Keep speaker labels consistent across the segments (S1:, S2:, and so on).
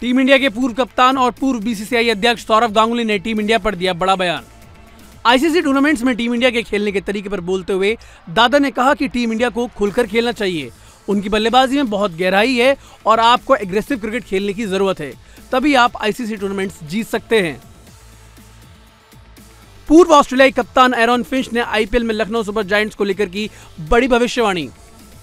S1: Team India के पूर्व कप्तान और पूर्व बीसीसीआई अध्यक्ष सौरभ गांगुली ने टीम इंडिया पर दिया बड़ा बयान। आईसीसी टूर्नामेंट्स में टीम इंडिया के खेलने के तरीके पर बोलते हुए दादा ने कहा कि टीम इंडिया को खुलकर खेलना चाहिए। उनकी बल्लेबाजी में बहुत गहराई है और आपको एग्रेसिव क्रिकेट खेलने की ज़रूरत है। तभी आप आईसीसी टूर्नामेंट्स जीत सकते हैं। पूर्व ऑस्ट्रेलियाई कप्तान एरॉन फिंच ने आईपीएल में लखनऊ सुपर जायंट्स को लेकर की बड़ी भविष्यवाणी।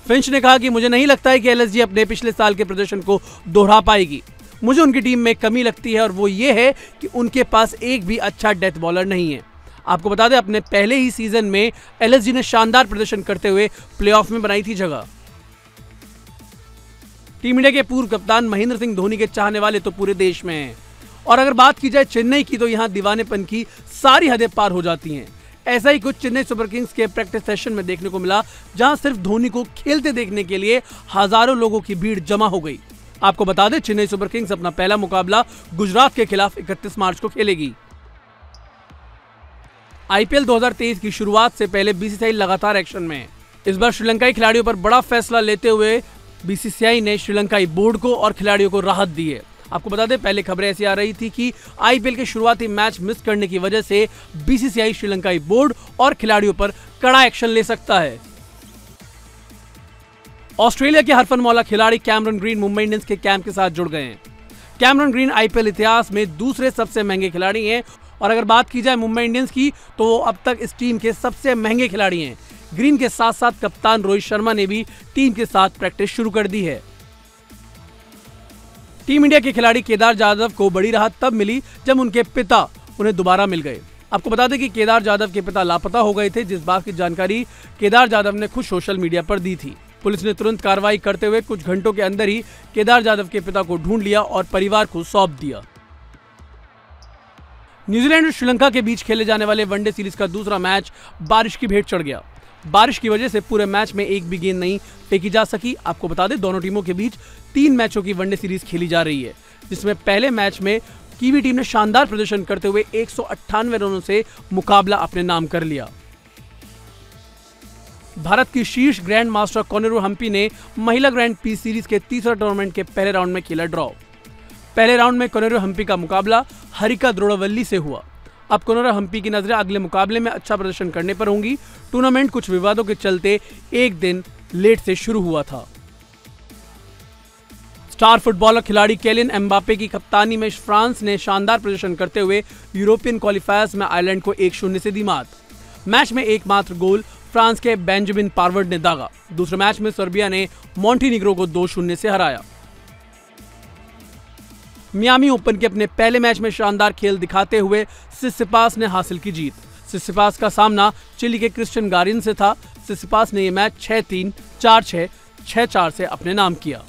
S1: फिंच ने कहा कि मुझे नहीं लगता है कि एलएसजी अपने पिछले साल के प्रदर्शन को दोहरा पाएगी। मुझे उनकी टीम में कमी लगती है और वो ये है कि उनके पास एक भी अच्छा डेथ बॉलर नहीं है। आपको बता दें, अपने पहले ही सीज़न में एलएसजी ने शानदार प्रदर्शन करते हुए प्लेऑफ में बनाई थी जगह। टीम इंडिया के पूर्व कप्तान महेंद्र सिंह धोनी के चाहने वाले तो पूरे देश में हैं। और अगर बात की जाए चेन्नई की तो यहाँ दीवानेपन की सारी हदें पार हो जाती हैं। ऐसा ही कुछ चेन्नई सुपर किंग्स के प्रैक्टिस सेशन में देखने को मिला, जहाँ सिर्फ़ धोनी को खेलते देखने के लिए हज़ारों लोगों की भीड़ जमा हो गई। आपको बता दें, चेन्नई सुपर किंग्स अपना पहला मुकाबला गुजरात के खिलाफ 31 मार्च को खेलेगी। आईपीएल 2023 की शुरुआत से पहले बीसीसीआई लगातार एक्शन में। है इस बार श्रीलंकाई खिलाड़ियों पर बड़ा फैसला लेते हुए बीसीसीआई ने श्रीलंकाई बोर्ड को और खिलाड़ियों को राहत दी है। आपको बता दें, पहले खबरें ऐसी आ रही थी कि आईपीएल के शुरुआती मैच मिस करने की वजह से बीसीसीआई श्रीलंकाई बोर्ड और खिलाड़ियों पर कड़ा एक्शन ले सकता है। ऑस्ट्रेलिया के हरफन मौला खिलाड़ी कैमरन ग्रीन मुंबई इंडियंस के कैंप के साथ जुड़ गए हैं। कैमरन ग्रीन आईपीएल इतिहास में दूसरे सबसे महँगे खिलाड़ी हैं और अगर बात की जाए मुंबई इंडियंस की तो वो अब तक इस टीम के सबसे महँगे खिलाड़ी हैं। ग्रीन के साथ साथ कप्तान रोहित शर्मा ने भी टीम के साथ प्रैक्टिस शुरू कर दी है। टीम इंडिया के खिलाड़ी केदार जाधव को बड़ी राहत तब मिली जब उनके पिता उन्हें दोबारा मिल गए। आपको बता दें कि केदार जाधव के पिता लापता हो गए थे, जिस बात की जानकारी केदार जाधव ने खुद सोशल मीडिया पर दी थी। पुलिस ने तुरंत कार्रवाई करते हुए कुछ घंटों के अंदर ही केदार जाधव के पिता को ढूंढ लिया और परिवार को सौंप दिया। न्यूजीलैंड और श्रीलंका के बीच खेले जाने वाले वनडे सीरीज़ का दूसरा मैच बारिश की भेंट चढ़ गया। बारिश की वजह से पूरे मैच में एक भी गेंद नहीं फेंकी जा सकी। आपको बता दें, दोनों टीमों के बीच तीन मैचों की वनडे सीरीज़ खेली जा रही है, जिसमें पहले मैच में कीवी टीम ने शानदार प्रदर्शन करते हुए एक सौ अट्ठानवे रनों से मुकाबला अपने नाम कर लिया। भारत की शीर्ष ग्रैंड मास्टर कॉनेरो हम्पी ने महिला ग्रैंड पी सीरीज़ के तीसरे टूर्नामेंट के पहले राउंड में खेला ड्रॉ पहले राउंड में कॉनेरो हम्पी का मुकाबला हरिका द्रोड़वल्ली से हुआ. अब कोनोरा हम्पी की नज़रें अगले मुकाबले में अच्छा प्रदर्शन करने पर होंगी. टूर्नामेंट कुछ विवादों के चलते एक दिन लेट से शुरू हुआ था. स्टार फुटबॉलर खिलाड़ी केलिन एम्बापे की कप्तानी में फ्रांस ने शानदार प्रदर्शन करते हुए यूरोपियन क्वालिफायर्स में आयरलैंड को एक शून्य से दी मात. मैच में एकमात्र गोल फ्रांस के बेंजामिन पार्वर्ड ने दागा। दूसरे मैच में सर्बिया ने मॉन्टीनिग्रो को दो शून्य से हराया। मियामी ओपन के अपने पहले मैच में शानदार खेल दिखाते हुए सिसिपास ने हासिल की जीत। सिसिपास का सामना चिली के क्रिश्चियन गारिन से था। सिसिपास ने यह मैच छह तीन, चार छह छह चार से अपने नाम किया।